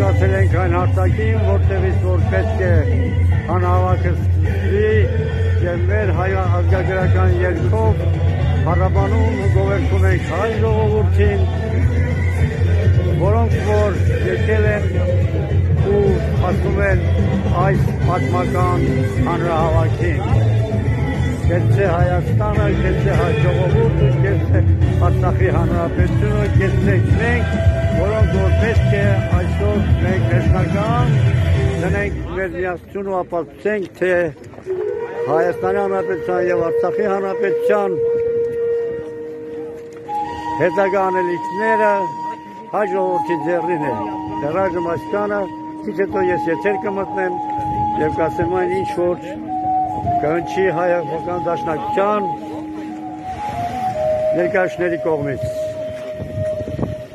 հասկացել ենք այն հարտակին, որտեղից որ պետք է հանհավաքը սկսվի եւ մեր հայ ազգագրական երկով հարաբանում ու գովերքում ենք հայ ժողովրդին, որոնք որ եկել են ու հասնում են այս պատմական հանրահավաքին։ Կես է Հայաստանը, կես է հայ ժողովուրդը, կես է Արցախի հանրապետությունը, կես է մենք, որոնք որ պետք է այս մեր միասնությունը ապացուցենք, թե Հայաստանի հանրապետության եւ Արցախի հանրապետության հետագա անելիքները հայ ժողովրդի ձեռին է։ Դեռ այսքանը քիչ հետո ես եթեր կմտնեմ եւ կասեմ այն ինչ որ կհնչի հայական դաշնակցության ներկայացների կողմից։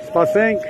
Սպասենք